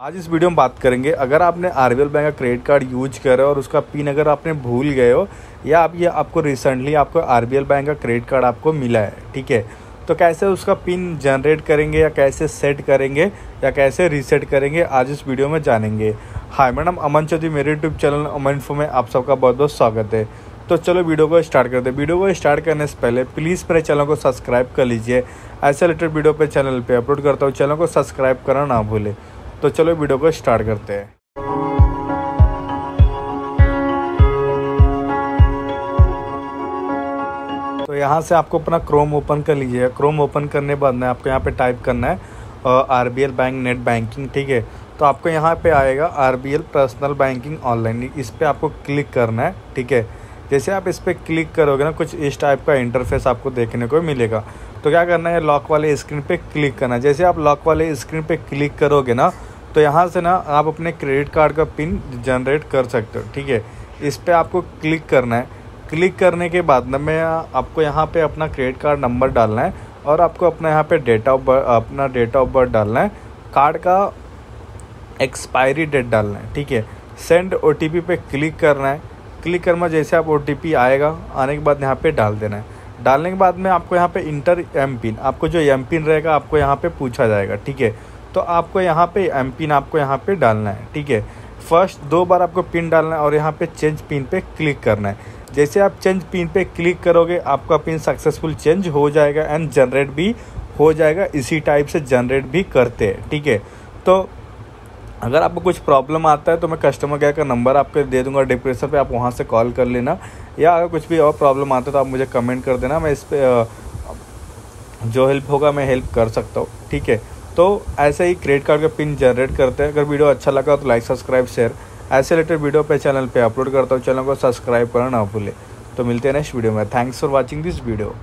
आज इस वीडियो में बात करेंगे, अगर आपने RBL बैंक का क्रेडिट कार्ड यूज़ कर और उसका पिन अगर आपने भूल गए हो, या आप ये आपको रिसेंटली आपको RBL बैंक का क्रेडिट कार्ड आपको मिला है, ठीक है? तो कैसे उसका पिन जनरेट करेंगे या कैसे सेट करेंगे या कैसे रीसेट करेंगे, आज इस वीडियो में जानेंगे। हाय मैडम अमन चौधरी, मेरे यूट्यूब चैनल अमन इन्फो में आप सबका बहुत बहुत स्वागत है। तो चलो वीडियो को स्टार्ट करते हैं। वीडियो को स्टार्ट करने से पहले प्लीज़ मेरे चैनल को सब्सक्राइब कर लीजिए। ऐसे रिलेटेड वीडियो पे चैनल पे अपलोड करता हूँ चैनल को सब्सक्राइब करना ना भूलें। तो चलो वीडियो को स्टार्ट करते हैं। तो यहाँ से आपको अपना क्रोम ओपन कर लीजिए क्रोम ओपन करने के बाद में आपको यहाँ पे टाइप करना है R B bank net banking ठीक है? तो आपको यहाँ पे आएगा R B L personal banking online इस पर आपको क्लिक करना है, ठीक है? जैसे आप इस पर क्लिक करोगे ना, कुछ इस टाइप का इंटरफेस आपको देखने को मिलेगा। तो क्या करना है लॉक वाले स्क्रीन पे क्लिक करना जैसे आप लॉक वाले स्क्रीन पे क्लिक करोगे ना तो यहाँ से ना आप अपने क्रेडिट कार्ड का पिन जनरेट कर सकते हो, ठीक है? इस पर आपको क्लिक करना है। क्लिक करने के बाद ना मैं आपको यहाँ पे अपना क्रेडिट कार्ड नंबर डालना है और आपको अपना यहाँ पे डेट ऑफ़ बर्थ अपना डेट ऑफ़ बर्थ डालना है। कार्ड का एक्सपायरी डेट डालना है, ठीक है? सेंड ओटीपी पे क्लिक करना है। क्लिक करना जैसे आप ओटीपी आएगा, आने के बाद यहाँ पे डाल देना है। डालने के बाद में आपको यहाँ पे इंटर एम पिन आपको जो एम पिन रहेगा, आपको यहाँ पे पूछा जाएगा, ठीक है? तो आपको यहाँ पे एम पिन आपको यहाँ पे डालना है, ठीक है? फ़र्स्ट दो बार आपको पिन डालना है और यहाँ पे चेंज पिन पे क्लिक करना है। जैसे आप चेंज पिन पे क्लिक करोगे, आपका पिन सक्सेसफुल चेंज हो जाएगा एंड जनरेट भी हो जाएगा, इसी टाइप से जनरेट भी करते हैं, ठीक है? तो अगर आपको कुछ प्रॉब्लम आता है तो मैं कस्टमर केयर का नंबर आपको दे दूँगा डिप्रेशन पे, आप वहाँ से कॉल कर लेना। या अगर कुछ भी और प्रॉब्लम आता है तो आप मुझे कमेंट कर देना। मैं इस पर जो हेल्प होगा, मैं हेल्प कर सकता हूँ। ठीक है? तो ऐसे ही क्रेडिट कार्ड का पिन जनरेट करते हैं। अगर वीडियो अच्छा लगा तो लाइक सब्सक्राइब शेयर ऐसे रिलेटेड वीडियो पे चैनल पे अपलोड करता हूँ। चैनल को सब्सक्राइब करना ना भूले। तो मिलते हैं नेक्स्ट वीडियो में। Thanks for watching this video